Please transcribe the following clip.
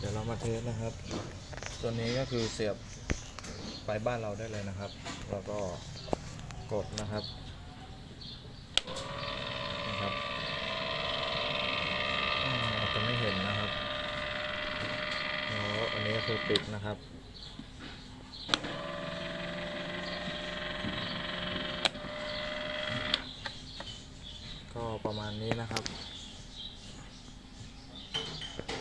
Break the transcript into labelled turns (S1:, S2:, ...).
S1: เดี๋ยวเรามาเทสนะครับ ตัวนี้ก็คือเสียบไปบ้านเราได้เลยนะครับ แล้วก็กดนะครับนะครับอาจจะไม่เห็นนะครับแล้วอันนี้ก็คือปิดนะครับก็ประมาณนี้นะครับ